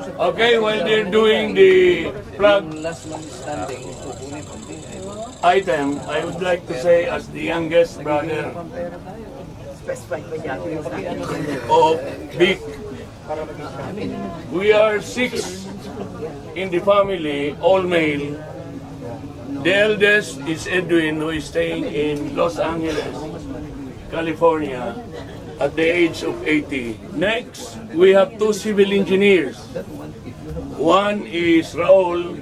Okay, while they're doing the plug item, I would like to say as the youngest brother of Vic, we are six in the family, all male. The eldest is Edwin, who is staying in Los Angeles, California, at the age of 80. Next, we have two civil engineers. One is Raul,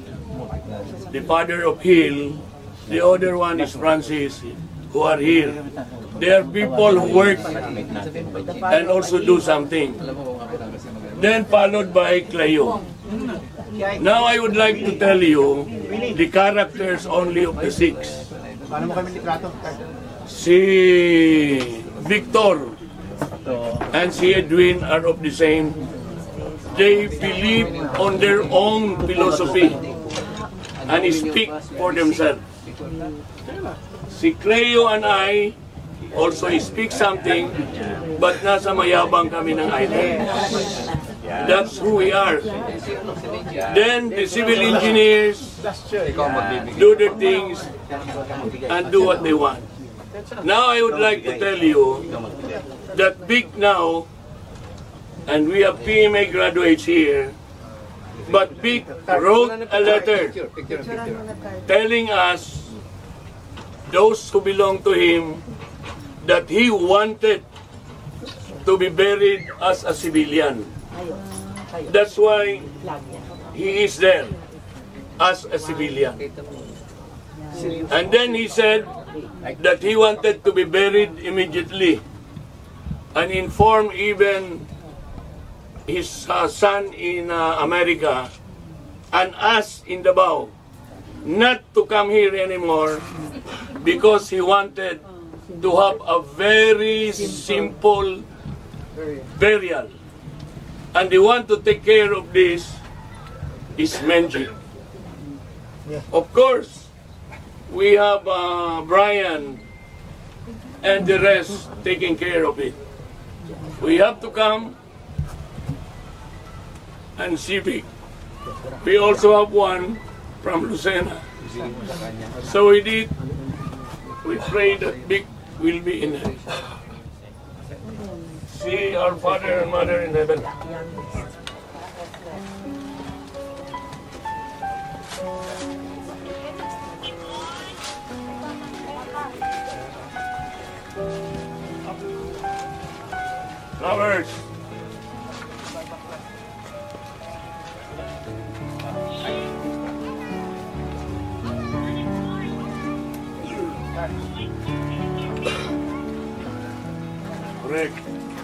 the father of Hill. The other one is Francis, who are here. They are people who work and also do something. Then followed by Clayo. Now I would like to tell you the characters only of the six. Si Victor and si Edwin are of the same. They believe on their own philosophy and speak for themselves. Si Cleo and I also speak something but nasa mayabang kami ng island. That's who we are. Then the civil engineers do their things and do what they want. Now I would like to tell you that Big now, and we have PMA graduates here, but Big wrote a letter telling us, those who belong to him, that he wanted to be buried as a civilian. That's why he is there as a civilian. And then he said that he wanted to be buried immediately and inform even his uh, son in uh, America and us in Davao not to come here anymore because he wanted to have a very simple burial. And the one to take care of this is Menji. Of course, we have uh, Brian and the rest taking care of it. We have to come and see Vic. We also have one from Lucena. So we did, we pray that Vic will be in heaven. See our Father and Mother in heaven. Flowers. Correct. Correct.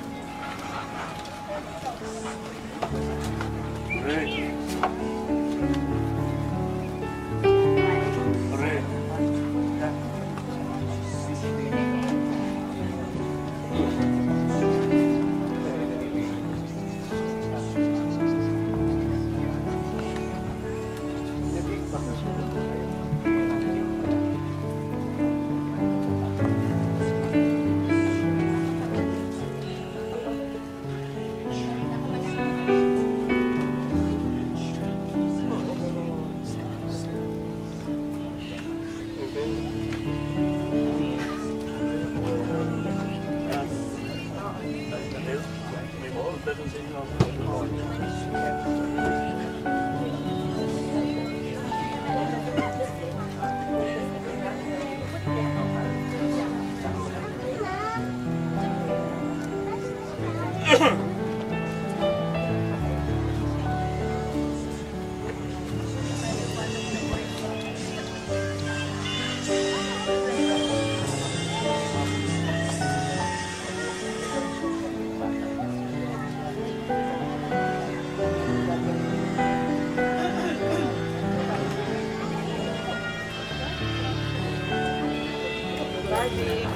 对对。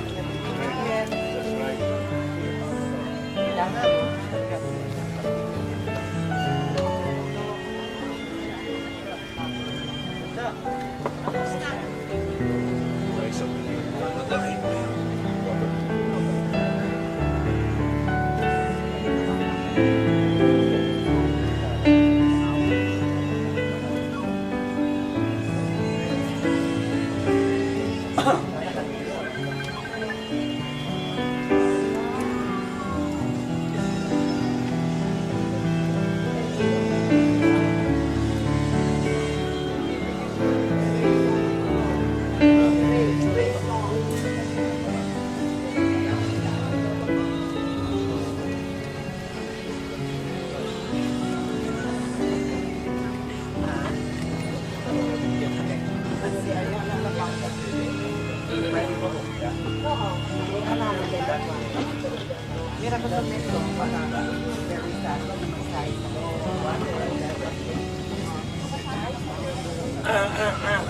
Gracias. uh.